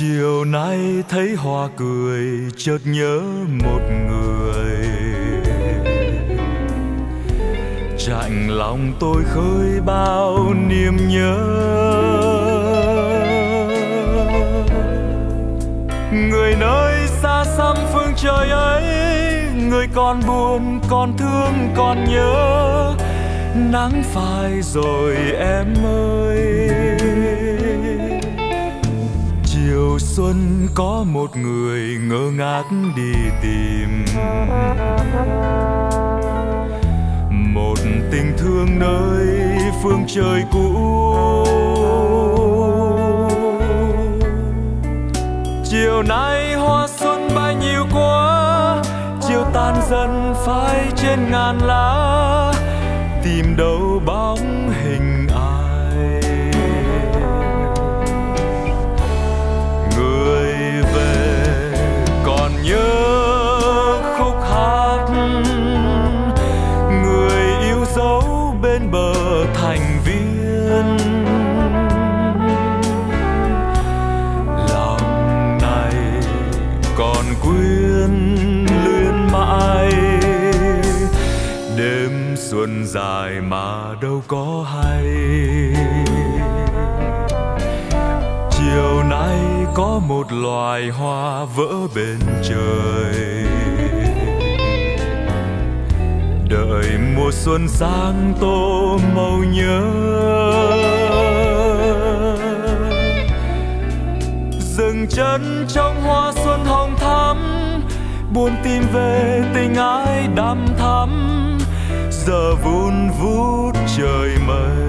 Chiều nay thấy hoa cười, chợt nhớ một người. Chạnh lòng tôi khơi bao niềm nhớ. Người nơi xa xăm phương trời ấy, người còn buồn, còn thương, còn nhớ. Nắng phai rồi em ơi. Mùa xuân có một người ngơ ngác đi tìm. Một tình thương nơi phương trời cũ. Chiều nay hoa xuân bay nhiều quá, chiều tan dần phai trên ngàn lá. Tìm đâu bóng hình đêm xuân dài mà đâu có hay. Chiều nay có một loài hoa vỡ bên trời. Đợi mùa xuân sang tô màu nhớ. Dừng chân trong hoa xuân hồng thắm, buồn tìm về tình ái đắm thắm giờ vun vút trời mây.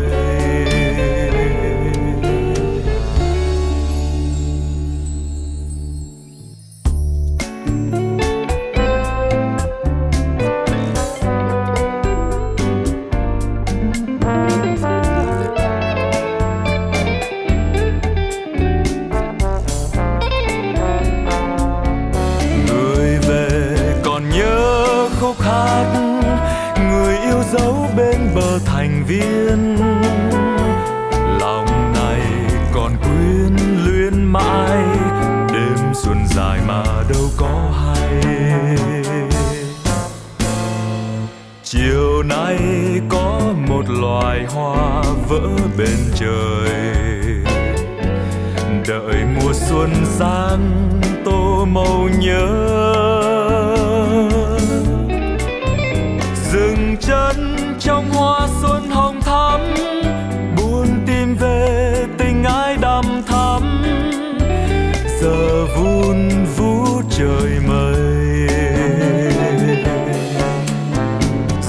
Dấu bên bờ thành viên. Lòng này còn quyến luyến mãi, đêm xuân dài mà đâu có hay. Chiều nay có một loài hoa vỡ bên trời. Đợi mùa xuân sang, tô màu nhớ giờ vun vút trời mây.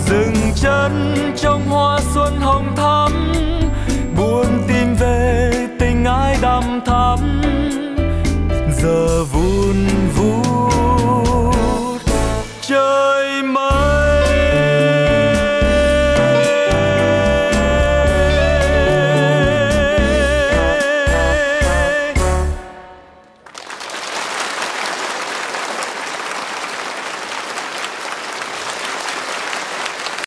Dừng chân trong hoa xuân hồng thắm, buồn tìm về tình ái đắm thắm. Giờ vun